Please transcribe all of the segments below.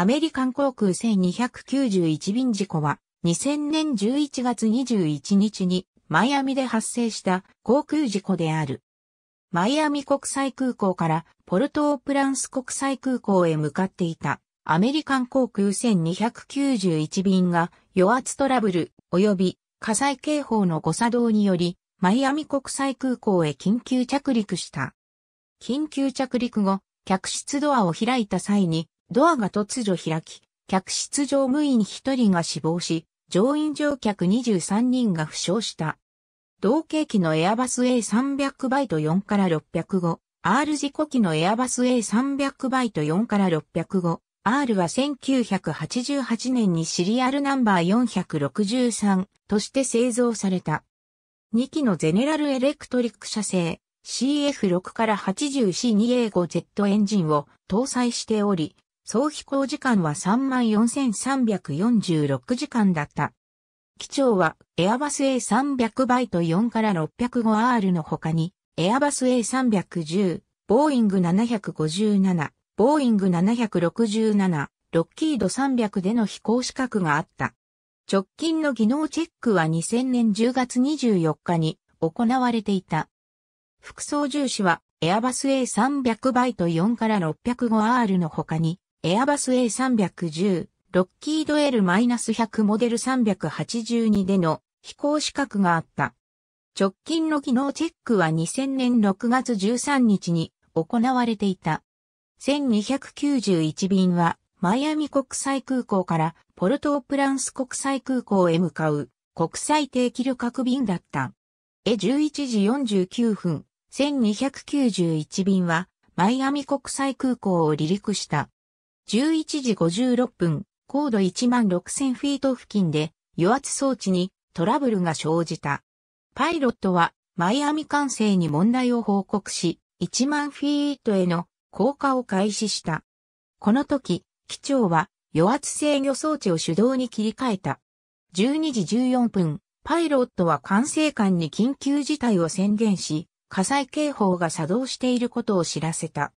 アメリカン航空1291便事故は2000年11月21日にマイアミで発生した航空事故である。マイアミ国際空港からポルトープランス国際空港へ向かっていたアメリカン航空1291便が余圧トラブル及び火災警報の誤作動によりマイアミ国際空港へ緊急着陸した。緊急着陸後、客室ドアを開いた際にドアが突如開き、客室乗務員1人が死亡し、乗員乗客23人が負傷した。同型機のエアバス A300 バイト4から605、R 事故機のエアバス A300 バイト4から605、R は1988年にシリアルナンバー463として製造された。2機のゼネラルエレクトリック社製 CF6 から 80C2A5Z エンジンを搭載しており、総飛行時間は34,346時間だった。機長はエアバス A300 バイト4から 605R の他に、エアバス A310、ボーイング757、ボーイング767、ロッキード300での飛行資格があった。直近の技能チェックは2000年10月24日に行われていた。副操縦士はエアバス A300 バイト4から 605R の他にエアバス A310、ロッキード L-100 モデル382での飛行資格があった。直近の機能チェックは2000年6月13日に行われていた。1291便はマイアミ国際空港からポルトープランス国際空港へ向かう国際定期旅客便だった。え11時49分、1291便はマイアミ国際空港を離陸した。11時56分、高度1万6000フィート付近で余圧装置にトラブルが生じた。パイロットはマイアミ管制に問題を報告し、1万フィートへの降下を開始した。この時、機長は余圧制御装置を手動に切り替えた。12時14分、パイロットは管制官に緊急事態を宣言し、火災警報が作動していることを知らせた。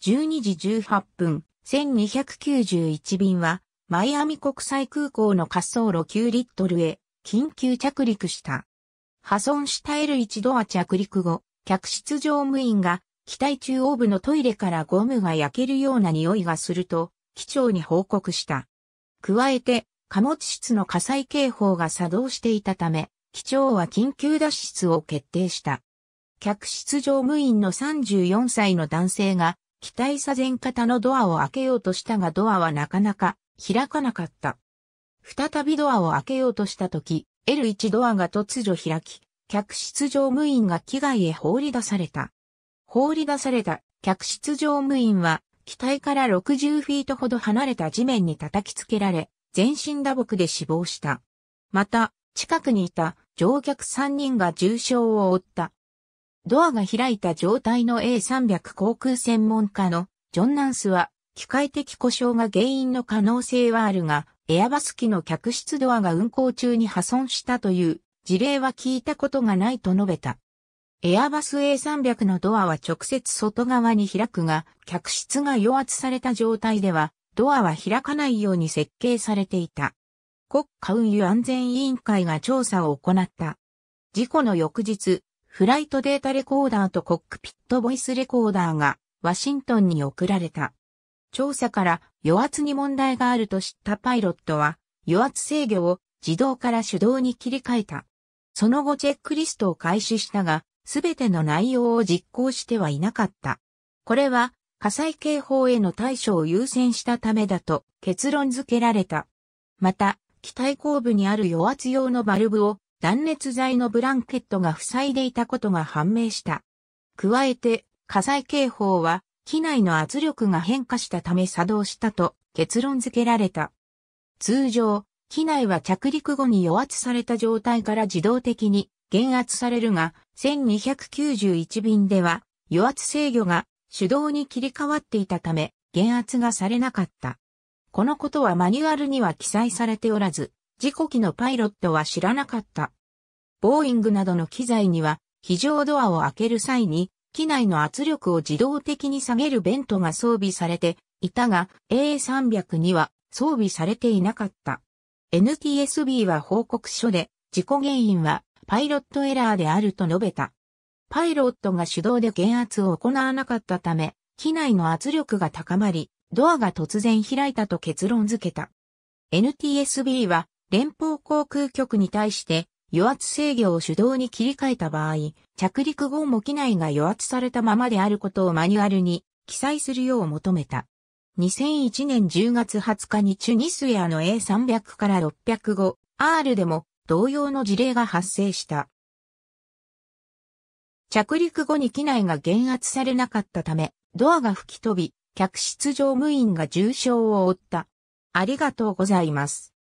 12時18分、1291便は、マイアミ国際空港の滑走路9リットルへ緊急着陸した。破損した L1 ドア着陸後、客室乗務員が機体中央部のトイレからゴムが焼けるような匂いがすると、機長に報告した。加えて、貨物室の火災警報が作動していたため、機長は緊急脱出を決定した。客室乗務員の34歳の男性が機体左前型のドアを開けようとしたがドアはなかなか開かなかった。再びドアを開けようとしたとき、L1 ドアが突如開き、客室乗務員が機外へ放り出された。放り出された客室乗務員は、機体から60フィートほど離れた地面に叩きつけられ、全身打撲で死亡した。また、近くにいた乗客3人が重傷を負った。ドアが開いた状態の A300 航空専門家のジョン・ナンスは、機械的故障が原因の可能性はあるが、エアバス機の客室ドアが運行中に破損したという事例は聞いたことがないと述べた。エアバス A300 のドアは直接外側に開くが、客室が余圧された状態では、ドアは開かないように設計されていた。国家運輸安全委員会が調査を行った。事故の翌日、フライトデータレコーダーとコックピットボイスレコーダーがワシントンに送られた。調査から余圧に問題があると知ったパイロットは余圧制御を自動から手動に切り替えた。その後チェックリストを開始したが、すべての内容を実行してはいなかった。これは火災警報への対処を優先したためだと結論付けられた。また、機体後部にある余圧用のバルブを断熱材のブランケットが塞いでいたことが判明した。加えて、火災警報は、機内の圧力が変化したため作動したと結論付けられた。通常、機内は着陸後に余圧された状態から自動的に減圧されるが、1291便では余圧制御が手動に切り替わっていたため、減圧がされなかった。このことはマニュアルには記載されておらず、事故機のパイロットは知らなかった。ボーイングなどの機材には、非常ドアを開ける際に、機内の圧力を自動的に下げるベントが装備されていたが A300 には装備されていなかった。NTSB は報告書で事故原因はパイロットエラーであると述べた。パイロットが手動で減圧を行わなかったため、機内の圧力が高まり、ドアが突然開いたと結論付けた。NTSB は連邦航空局に対して余圧制御を手動に切り替えた場合、着陸後も機内が余圧されたままであることをマニュアルに記載するよう求めた。2001年10月20日にチュニスエアの A300 から 605R でも同様の事例が発生した。着陸後に機内が減圧されなかったため、ドアが吹き飛び、客室乗務員が重傷を負った。ありがとうございます。